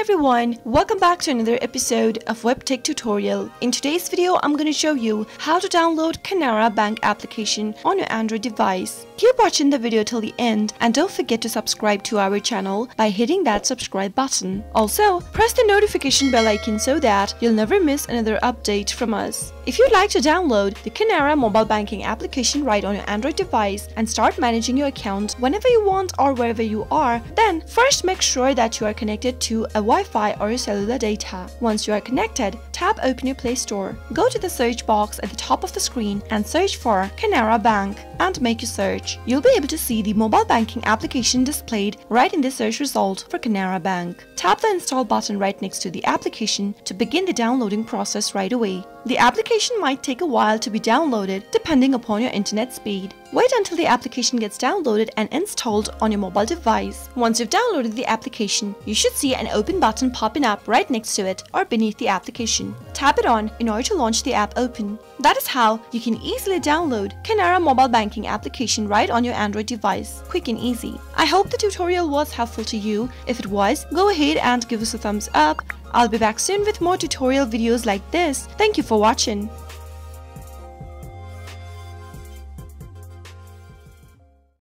everyone, welcome back to another episode of WebTech tutorial. In today's video, I'm going to show you how to download Canara Bank application on your Android device. Keep watching the video till the end and don't forget to subscribe to our channel by hitting that subscribe button. Also, press the notification bell icon so that you'll never miss another update from us. If you'd like to download the Canara mobile banking application right on your Android device and start managing your account whenever you want or wherever you are, then first make sure that you are connected to a Wi-Fi or cellular data. Once you are connected, tap open your Play Store. Go to the search box at the top of the screen and search for Canara Bank and make your search. You'll be able to see the mobile banking application displayed right in the search result for Canara Bank. Tap the install button right next to the application to begin the downloading process right away. The application might take a while to be downloaded depending upon your internet speed. Wait until the application gets downloaded and installed on your mobile device. Once you've downloaded the application, you should see an open button popping up right next to it or beneath the application. Tap it on in order to launch the app open. That is how you can easily download Canara mobile banking application right on your Android device, quick and easy. I hope the tutorial was helpful to you. If it was, go ahead and give us a thumbs up I'll be back soon with more tutorial videos like this. Thank you for watching.